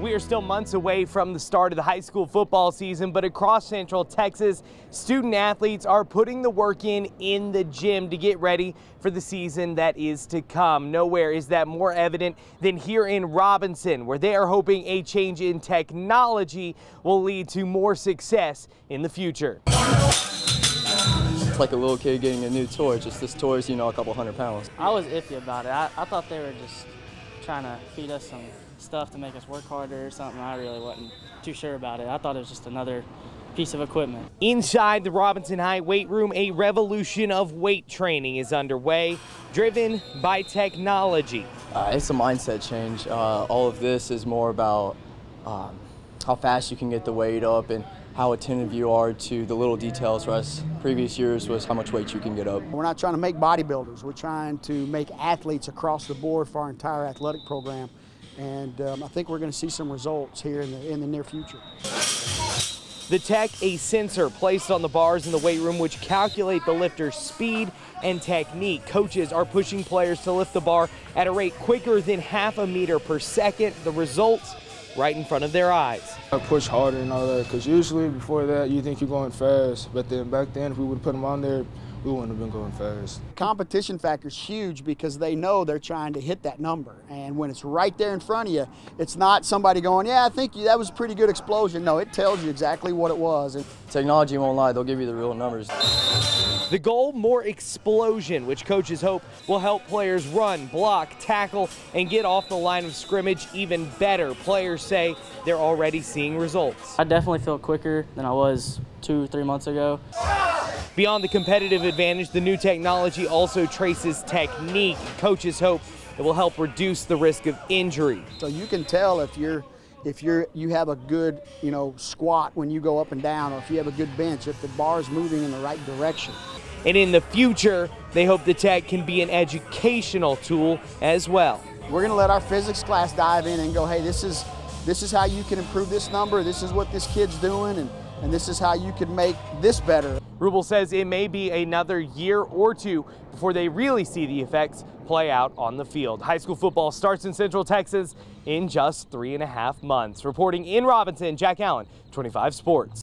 We are still months away from the start of the high school football season, but across Central Texas, student athletes are putting the work in in the gym to get ready for the season that is to come. Nowhere is that more evident than here in Robinson, where they are hoping a change in technology will lead to more success in the future. It's like a little kid getting a new toy, just this toy is, you know, a couple hundred pounds. I was iffy about it. I, I thought they were just trying to feed us some stuff to make us work harder or something. I really wasn't too sure about it. I thought it was just another piece of equipment. Inside the Robinson High weight room, a revolution of weight training is underway, driven by technology. Uh, it's a mindset change. Uh, all of this is more about um, how fast you can get the weight up and how attentive you are to the little details, whereas previous years was how much weight you can get up. We're not trying to make bodybuilders. We're trying to make athletes across the board for our entire athletic program. And um, I think we're going to see some results here in the, in the near future. The tech, a sensor placed on the bars in the weight room which calculate the lifter's speed and technique. Coaches are pushing players to lift the bar at a rate quicker than half a meter per second. The results right in front of their eyes. I push harder and all that because usually before that you think you're going fast, but then back then if we would put them on there, we wouldn't have been going fast. Competition factor is huge because they know they're trying to hit that number. And when it's right there in front of you, it's not somebody going, yeah, I think that was a pretty good explosion. No, it tells you exactly what it was. Technology won't lie, they'll give you the real numbers. The goal, more explosion, which coaches hope will help players run, block, tackle, and get off the line of scrimmage even better. Players say they're already seeing results. I definitely feel quicker than I was two, three months ago. Beyond the competitive advantage, the new technology also traces technique. Coaches hope it will help reduce the risk of injury. So you can tell if you're if you're you have a good you know squat when you go up and down or if you have a good bench if the bar is moving in the right direction and in the future they hope the tech can be an educational tool as well we're going to let our physics class dive in and go hey this is this is how you can improve this number this is what this kid's doing and and this is how you can make this better. Rubel says it may be another year or two before they really see the effects play out on the field. High school football starts in Central Texas in just three and a half months. Reporting in Robinson, Jack Allen, 25 Sports.